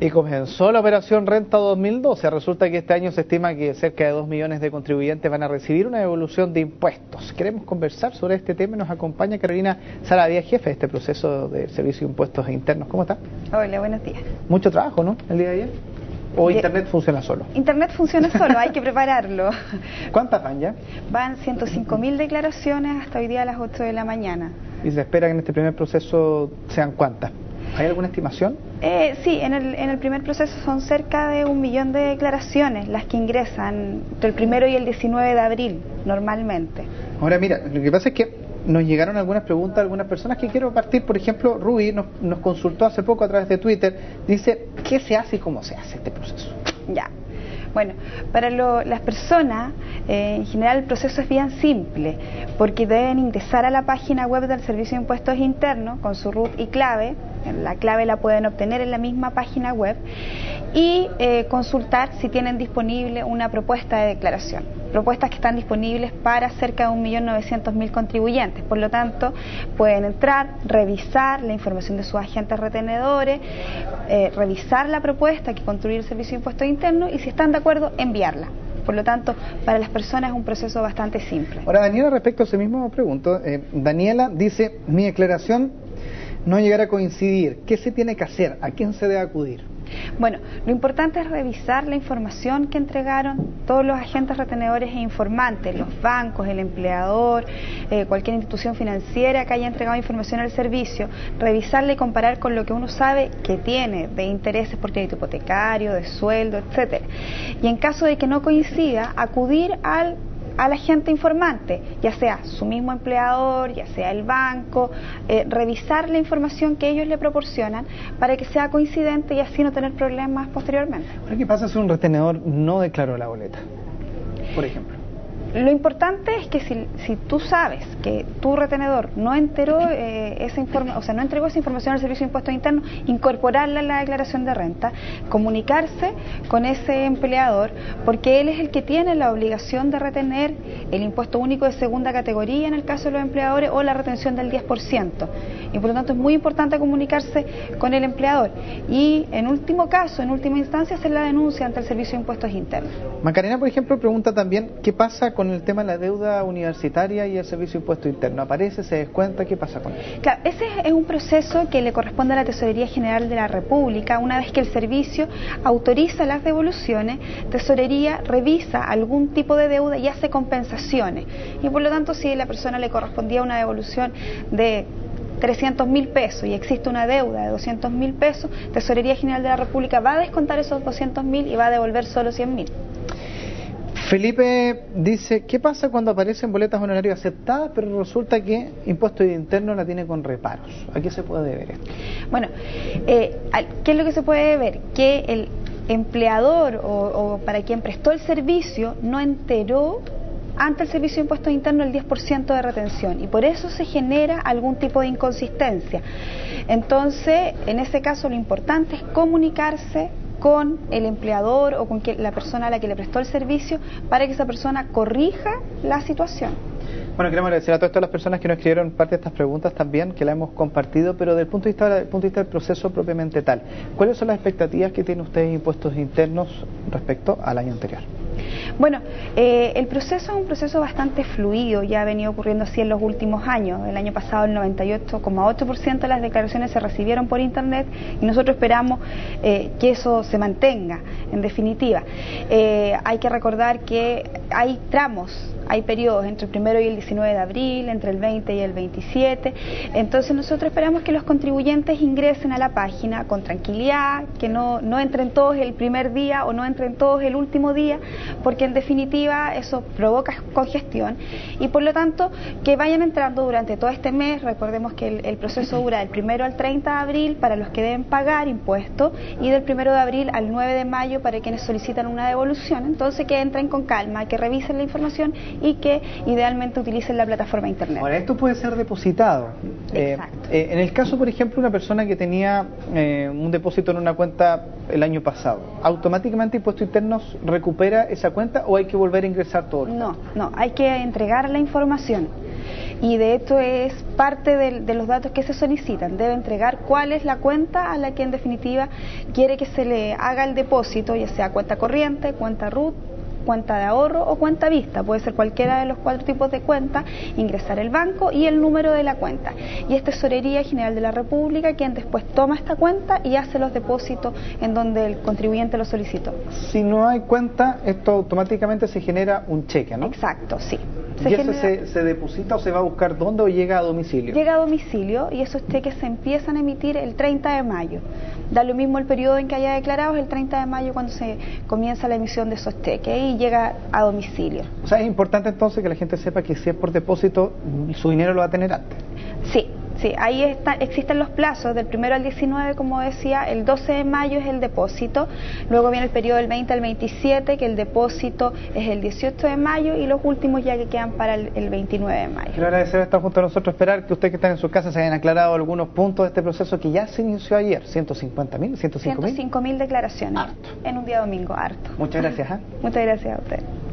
Y comenzó la operación Renta 2012. Resulta que este año se estima que cerca de 2 millones de contribuyentes van a recibir una devolución de impuestos. Queremos conversar sobre este tema y nos acompaña Carolina Saladía, jefe de este proceso de servicio de impuestos internos. ¿Cómo está? Hola, buenos días. Mucho trabajo, ¿no? El día de ayer. ¿O Internet funciona solo? Internet funciona solo, hay que prepararlo. ¿Cuántas van ya? Van 105.000 declaraciones hasta hoy día a las 8 de la mañana. ¿Y se espera que en este primer proceso sean cuántas? ¿Hay alguna estimación? Eh, sí, en el, en el primer proceso son cerca de un millón de declaraciones las que ingresan entre el primero y el 19 de abril, normalmente. Ahora, mira, lo que pasa es que nos llegaron algunas preguntas de algunas personas que quiero partir. Por ejemplo, Ruby nos, nos consultó hace poco a través de Twitter. Dice, ¿qué se hace y cómo se hace este proceso? Ya. Bueno, para las personas, eh, en general el proceso es bien simple, porque deben ingresar a la página web del Servicio de Impuestos Internos con su root y clave, la clave la pueden obtener en la misma página web, y eh, consultar si tienen disponible una propuesta de declaración. Propuestas que están disponibles para cerca de 1.900.000 contribuyentes. Por lo tanto, pueden entrar, revisar la información de sus agentes retenedores, eh, revisar la propuesta que construye el Servicio de Impuestos Internos y si están de acuerdo, enviarla. Por lo tanto, para las personas es un proceso bastante simple. Ahora, Daniela, respecto a ese mismo pregunto, eh, Daniela dice, mi declaración no llegará a coincidir. ¿Qué se tiene que hacer? ¿A quién se debe acudir? Bueno, lo importante es revisar la información que entregaron todos los agentes retenedores e informantes, los bancos, el empleador, eh, cualquier institución financiera que haya entregado información al servicio, revisarla y comparar con lo que uno sabe que tiene de intereses por crédito hipotecario, de sueldo, etcétera. Y en caso de que no coincida, acudir al a la gente informante, ya sea su mismo empleador, ya sea el banco, eh, revisar la información que ellos le proporcionan para que sea coincidente y así no tener problemas posteriormente. ¿Qué pasa si un retenedor no declaró la boleta, por ejemplo? Lo importante es que si, si, tú sabes que tu retenedor no enteró eh, esa o sea, no entregó esa información al Servicio de Impuestos Internos, incorporarla en la declaración de renta, comunicarse con ese empleador, porque él es el que tiene la obligación de retener el impuesto único de segunda categoría en el caso de los empleadores o la retención del 10%. Y por lo tanto es muy importante comunicarse con el empleador. Y en último caso, en última instancia, hacer la denuncia ante el Servicio de Impuestos Internos. Macarena, por ejemplo, pregunta también, ¿qué pasa con el tema de la deuda universitaria y el servicio de impuesto interno? ¿Aparece, se descuenta? ¿Qué pasa con eso? Claro, ese es un proceso que le corresponde a la Tesorería General de la República. Una vez que el servicio autoriza las devoluciones, Tesorería revisa algún tipo de deuda y hace compensaciones. Y por lo tanto, si a la persona le correspondía una devolución de 300 mil pesos y existe una deuda de 200 mil pesos, Tesorería General de la República va a descontar esos 200 mil y va a devolver solo 100 mil. Felipe dice, ¿qué pasa cuando aparecen boletas honorarias aceptadas, pero resulta que Impuesto Interno la tiene con reparos? ¿A qué se puede ver esto? Bueno, eh, ¿qué es lo que se puede ver? Que el empleador o, o para quien prestó el servicio no enteró ante el Servicio de Impuestos Internos el 10% de retención y por eso se genera algún tipo de inconsistencia. Entonces, en ese caso lo importante es comunicarse con el empleador o con la persona a la que le prestó el servicio para que esa persona corrija la situación. Bueno, queremos agradecer a todas las personas que nos escribieron parte de estas preguntas también, que la hemos compartido, pero desde el punto de vista, del punto de vista del proceso propiamente tal, ¿cuáles son las expectativas que tienen ustedes impuestos internos respecto al año anterior? Bueno, eh, el proceso es un proceso bastante fluido, ya ha venido ocurriendo así en los últimos años. El año pasado el 98,8% de las declaraciones se recibieron por Internet y nosotros esperamos eh, que eso se mantenga, en definitiva. Eh, hay que recordar que hay tramos hay periodos entre el primero y el 19 de abril, entre el 20 y el 27. Entonces nosotros esperamos que los contribuyentes ingresen a la página con tranquilidad, que no, no entren todos el primer día o no entren todos el último día, porque en definitiva eso provoca congestión y por lo tanto que vayan entrando durante todo este mes. Recordemos que el, el proceso dura del primero al 30 de abril para los que deben pagar impuestos y del primero de abril al 9 de mayo para quienes solicitan una devolución. Entonces que entren con calma, que revisen la información y que idealmente utilicen la plataforma internet. Ahora, esto puede ser depositado. Eh, Exacto. Eh, en el caso, por ejemplo, una persona que tenía eh, un depósito en una cuenta el año pasado, ¿automáticamente Impuestos Internos recupera esa cuenta o hay que volver a ingresar todo? No, no, hay que entregar la información y de hecho es parte de, los datos que se solicitan. Debe entregar cuál es la cuenta a la que en definitiva quiere que se le haga el depósito, ya sea cuenta corriente, cuenta RUT, cuenta de ahorro o cuenta vista, puede ser cualquiera de los cuatro tipos de cuenta, ingresar el banco y el número de la cuenta. Y es Tesorería General de la República quien después toma esta cuenta y hace los depósitos en donde el contribuyente lo solicitó. Si no hay cuenta, esto automáticamente se genera un cheque, ¿no? Exacto, sí. ¿Y eso se, deposita o se va a buscar dónde o llega a domicilio? Llega a domicilio y esos cheques se empiezan a emitir el 30 de mayo. Da lo mismo el periodo en que haya declarado, es el 30 de mayo cuando se comienza la emisión de esos cheques y llega a domicilio. O sea, es importante entonces que la gente sepa que si es por depósito, su dinero lo va a tener antes. Sí, Sí, ahí está, existen los plazos del primero al 19, como decía, el 12 de mayo es el depósito, luego viene el periodo del 20 al 27, que el depósito es el 18 de mayo y los últimos ya que quedan para el, 29 de mayo. Quiero agradecer estar junto a nosotros, esperar que ustedes que están en su casa se hayan aclarado algunos puntos de este proceso que ya se inició ayer, 150 mil, 105 mil. mil declaraciones. En un día domingo, harto. Muchas gracias. ¿eh? Muchas gracias a usted.